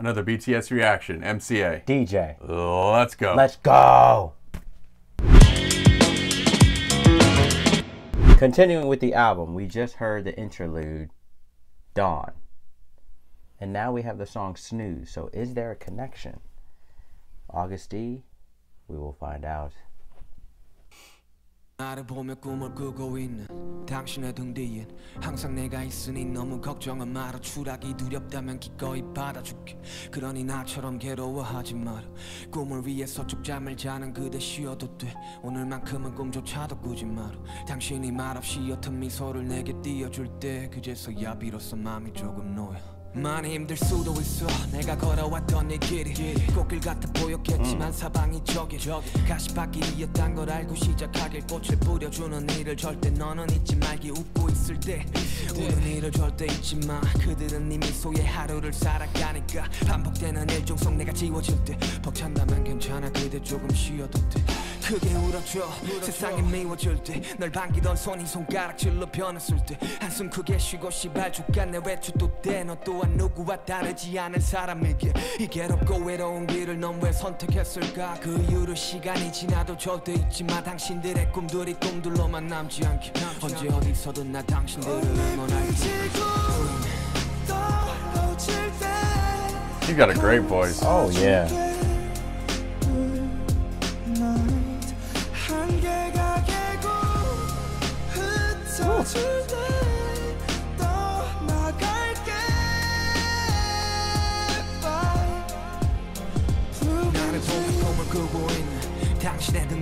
Another BTS reaction, MCA. DJ. Let's go. Let's go. Continuing with the album, we just heard the interlude, Dawn. And now we have the song Snooze. So is there a connection? Agust D, we will find out. 나를 보며 꿈을 꾸고 있는 당신의 등 뒤엔 항상 내가 있으니 너무 걱정은 마라. 추락이 두렵다면 기꺼이 받아줄게. 그러니 나처럼 괴로워하지 마라. 꿈을 위해서 쭉 잠을 자는 그대 쉬어도 돼. 오늘만큼은 꿈조차도 꾸지 마라. 당신이 말없이 옅은 미소를 내게 띄워줄 때 그제서야 비로소 마음이 조금 놓여 많이 힘들 수도 있어. 내가 걸어왔던 이 길이 꽃길 같아 보였겠지만 사방이 저기 가시밭길이었단 걸 알고 시작하길 꽃을 뿌려주는 일을 절대 너는 잊지 말기 웃고 있을 때. 우는 일을 절대 잊지 마. 그들은 이미 소의 하루를 살아가니까. 반복되는 일종 속 내가 지워질 때 벅찬다면 괜찮아. 그대 조금 쉬어도 돼 크게 울어줘. 세상이 미워질 때 널 반기던 손이 손가락질로 변했을 때 한숨 크게 쉬고 시발 죽겠네 외출도 돼너 또한 누구와 다르지 않은 사람에게. 이 괴롭고 외로운 길을 넌 왜 선택했을까? 그 이후로 시간이 지나도 절대 잊지 마 당신들의 꿈들이 꿈들로만 남지 않게 언제 어디서든 나 당신들을 응원할게. You got a great voice. Oh, yeah. 당신의 등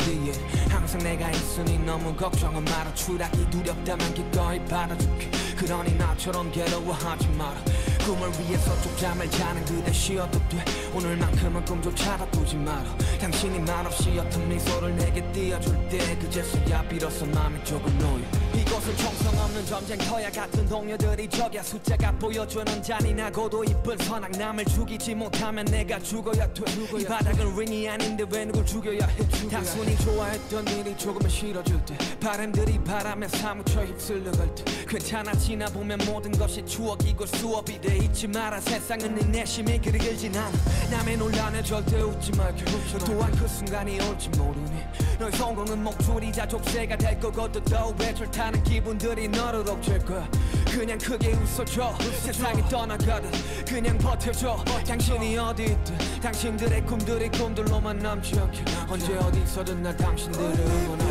너무 걱정은 마라. 추락이 두렵다면 기꺼이 받아줄게. 그러니 나처럼 괴로워하지 마라. 꿈을 위해서 쭉 잠을 자는 그대 쉬어도 돼. 오늘만큼은 꿈조차도 꾸지 마라. 당신이 말없이 옅은 미소를 내게 띄워줄 때 그제서야 비로소 마음이 조금 놓여 이곳은 총성 없는 전쟁터야 같은 동료들이 적야. 숫자가 보여주는 잔인하고도 이쁜 선악. 남을 죽이지 못하면 내가 죽어야 돼이 바닥은 링이 아닌데 왜 누굴 죽여야 해? 단순히 좋아했던 일이 조금은 싫어질 때 바람들이 바람에 사무쳐 휩쓸려 갈 때 괜찮아 지나보면 모든 것이 추억이고 수업이 돼. 잊지 마라 세상은 네 내심이 그리 길진 않아 남의 논란에 절대 웃지 말게. 또한 그 순간이 올지 모르니. 너의 성공은 목줄이자 족쇄가 될 거거든 더 외출 타는 기분들이 너를 옥죄일 거야. 그냥 크게 웃어줘. 세상이 떠나가든 그냥 버텨줘. 당신이 어디 있든 당신들의 꿈들이 꿈들로만 남지 않게 언제 어디서든 날 당신들을 응원할게.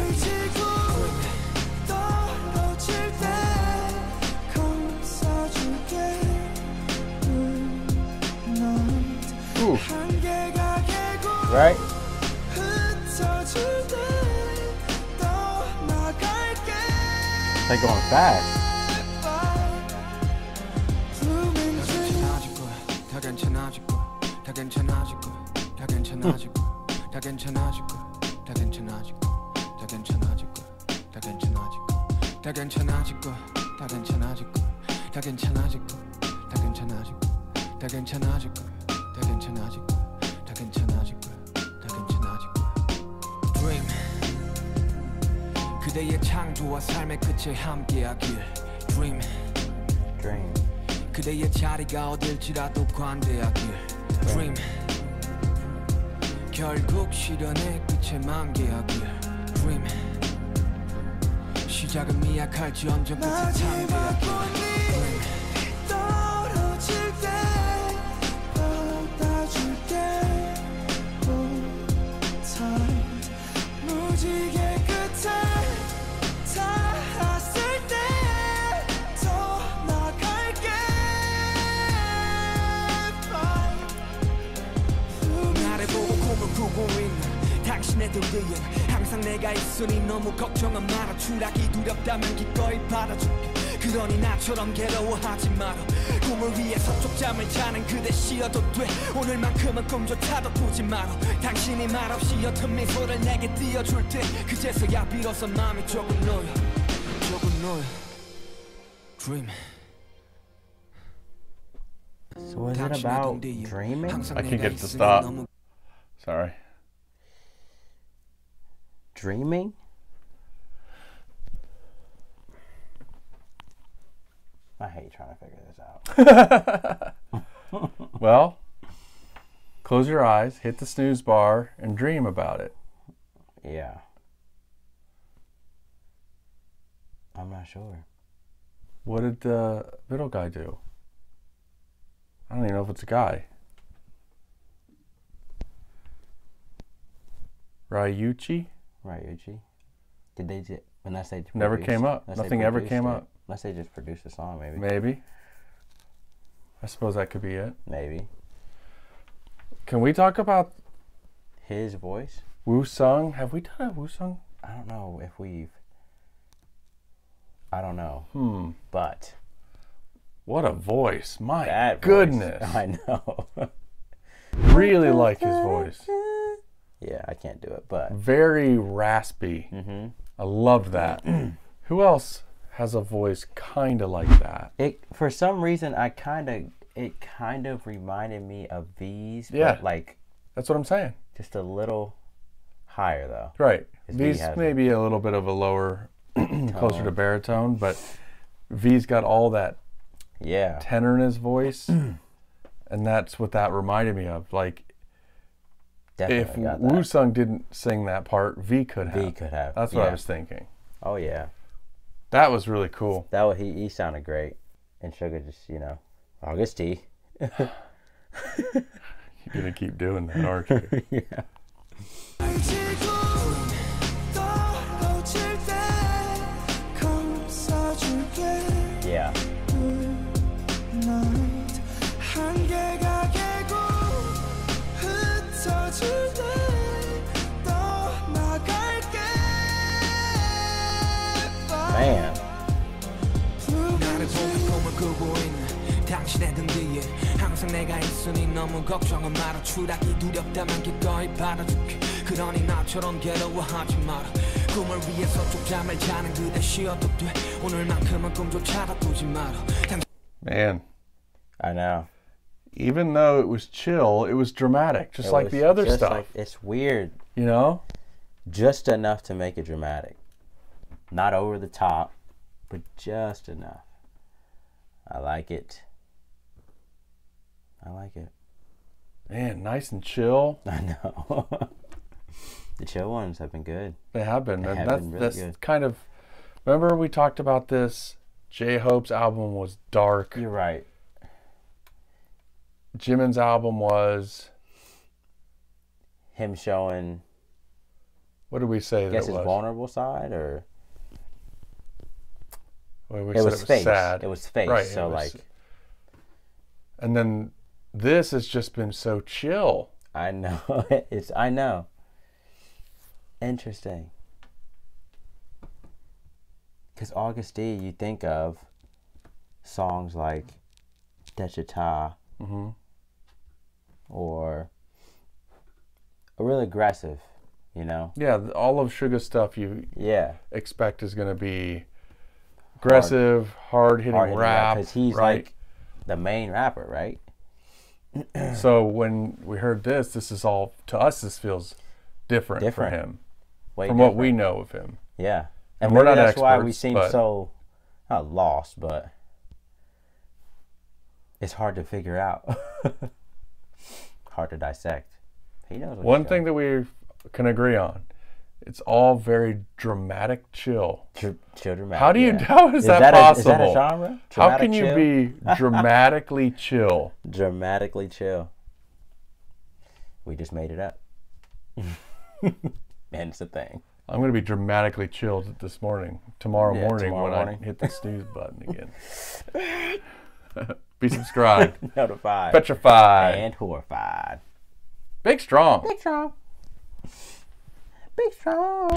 개고 Right? They're going fast. 다 괜찮아질 거야 다 괜찮아질 거야 다 괜찮아질 거야 다 괜찮아질 그대의 창조와 삶의 끝에 함께하길. Dream. Dream. 그대의 자리가 어딜지라도 관대하길. Dream. 결국 실현의 끝에 만개하길. Dream. 시작은 미약할지언정 끝에 마지막 창대하길. 꽃이 떨어질 때 등 뒤엔 항상 내가 있으니 너무 걱정은 마라. 추락이 두렵다면 기꺼이 받아줄게. 그러니 나처럼 괴로워하지 마라. 꿈을 위해 서 쪽 잠을 자는 그대 쉬어도 돼. 오늘만큼은 꿈조차도 꾸지 마라. 당신이 말없이 옅은 미소를 내게 띄워줄 때 그제서야 비로소 마음이 조금 놓여. 조금 놓여. Dream. So is it about dreaming? I can't get it to stop. Sorry. Dreaming? I hate trying to figure this out. Well, Close your eyes, hit the snooze bar, and dream about it. Yeah. I'm not sure. What did the middle guy do? I don't even know if it's a guy. Ryuichi? Right, Uchi? Did they just, unless they Never produced- came up. Nothing ever came it. up. Unless they just produced a song, maybe. Maybe. I suppose that could be it. Maybe. Can we talk about His voice? Woosung? Have we done a Woosung? I don't know if we've. I don't know. Hmm. But. What a voice. My That voice- goodness. I know. really like his voice. Yeah, I can't do it, but. Very raspy. hmm I love that. Who else has a voice kind of like that? It for some reason I kind of it kind of reminded me of V's, Yeah. but like That's what I'm saying. just a little higher though. Right. V's has a- maybe a little bit of a lower, closer to baritone, but V's got all that Yeah, tenor in his voice. and that's what that reminded me of. Like, definitely got Wu. Sung didn't sing that part, V could have. V could have. That's what I was thinking. Oh yeah, That was really cool. that was, he he sounded great, and Suga just you know, August T. You're going to keep doing that, aren't you? yeah. 나를 보며 꿈을 꾸고 있는 당신의 등 뒤에 항상 내가 있으니 너무 걱정은 마라 추락이 두렵다면 기꺼이 받아줄게 그러니 나처럼 괴로워하지 마라 꿈을 위해서 쪽잠을 자는 그대 쉬어도 돼 오늘만큼은 꿈조차도 꾸지 마라 당- Man, I know. even though it was chill, it was dramatic, just It like was the other just stuff. like- it's weird, you know? just enough to make it dramatic, not over the top, but just enough. I like it. I like it. Man, nice and chill. I know. the chill ones have been good. They have been. They and have that's been really that's good. kind of. Remember we talked about this. J Hope's album was dark. You're right. Jimin's album was. Him showing, What did we say I guess, his was? vulnerable side, or Well, we it was, it was face. sad. It was face. Right, it so was- like, And then this has just been so chill. I know it's. I know. Interesting. Because Agust D, you think of songs like Daechwita mm-hmm. or a really aggressive, you know? Yeah, all of Suga's stuff you Yeah. expect is going to be aggressive, hard hitting rap. Because he's right? like the main rapper, right? so when we heard this, this is all to us. This feels different, Different. for him Way from what we know of him. Yeah. And And, we're not that's why we seem but- so not lost, but it's hard to figure out. hard to dissect. He knows what One thing that we can agree on, it's all very dramatic chill. Chill dramatic. How do you? yeah. How is, that, that a- possible? is that a genre? How Dramatic can you be dramatically chill? dramatically chill? We just made it up. and it's a thing. I'm going to be dramatically chilled this morning, tomorrow Yeah, morning tomorrow when morning. I hit the snooze button again. be subscribed. Notified. Petrified. and horrified. Big strong. Big strong. Big strong.